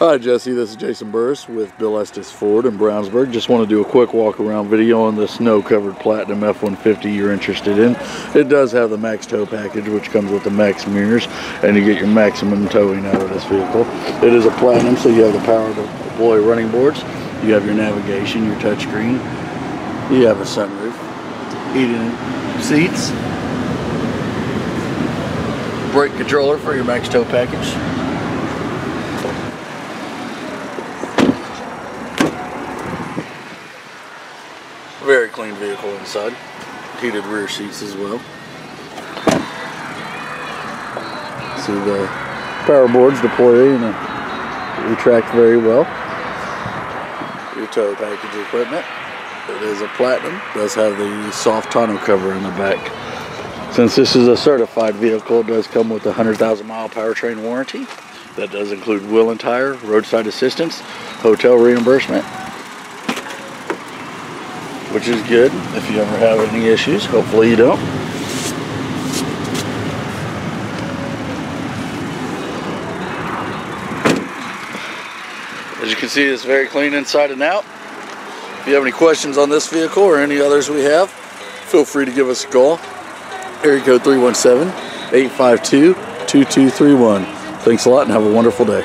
Hi Jesse, this is Jason Burris with Bill Estes Ford in Brownsburg. Just want to do a quick walk around video on the snow covered Platinum F-150 you're interested in. It does have the max tow package which comes with the max mirrors and you get your maximum towing out of this vehicle. It is a Platinum so you have the power to deploy running boards. You have your navigation, your touchscreen. You have a sunroof, heated seats, brake controller for your max tow package. Very clean vehicle inside. Heated rear seats as well. See the power boards deploy and retract very well. Your tow package equipment. It is a Platinum. Does have the soft tonneau cover in the back. Since this is a certified vehicle, it does come with a 100,000 mile powertrain warranty. That does include wheel and tire, roadside assistance, hotel reimbursement, which is good if you ever have any issues. Hopefully you don't. As you can see, it's very clean inside and out. If you have any questions on this vehicle or any others we have, feel free to give us a call. Area code 317-852-2231. Thanks a lot and have a wonderful day.